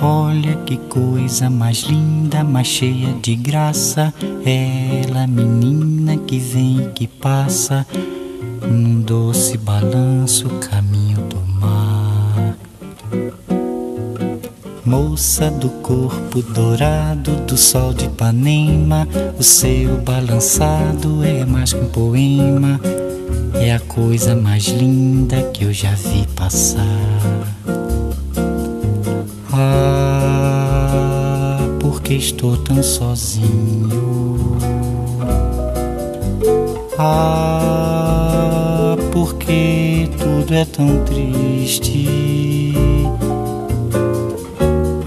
Olha que coisa mais linda, mais cheia de graça. Ela, menina que vem e que passa, num doce balanço, caminho Moça do corpo dourado do sol de Ipanema, o seu balançado é mais que um poema, é a coisa mais linda que eu já vi passar. Ah, porque estou tão sozinho? Ah, porque tudo é tão triste?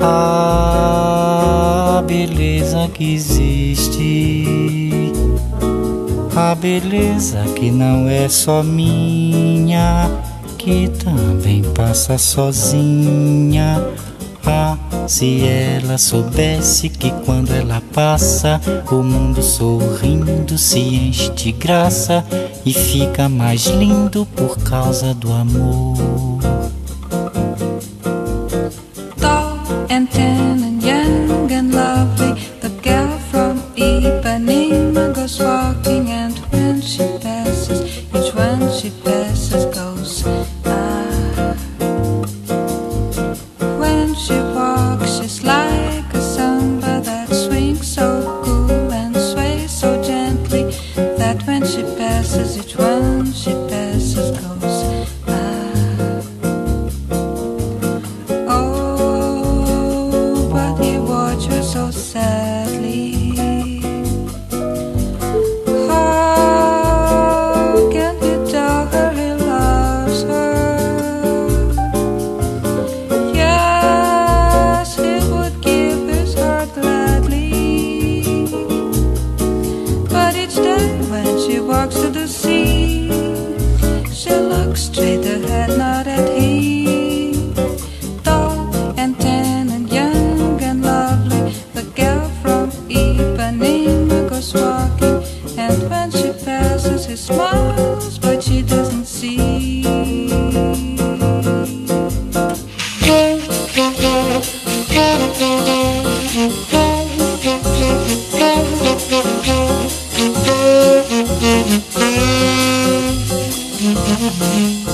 A beleza que existe, a beleza que não é só minha, que também passa sozinha. Ah, se ela soubesse que quando ela passa, o mundo sorrindo se enche de graça e fica mais lindo por causa do amor. Mm-hmm.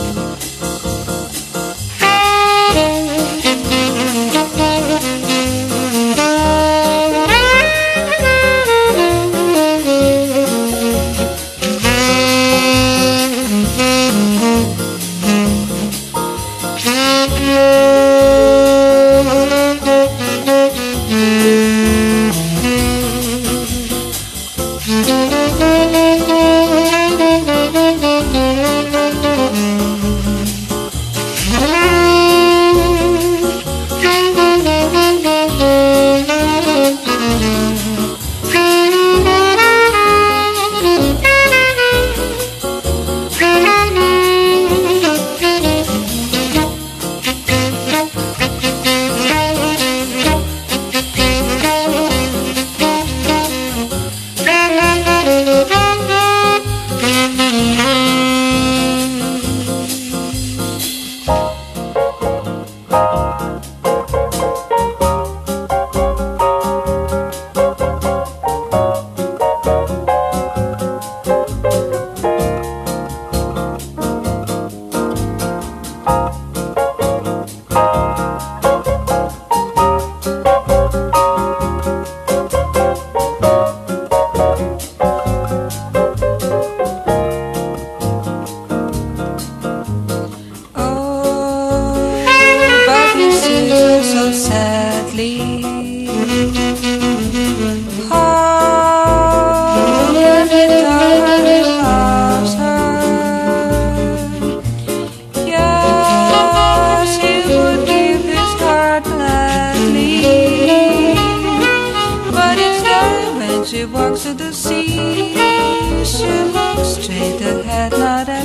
She walks to the sea, she looks straight ahead, not at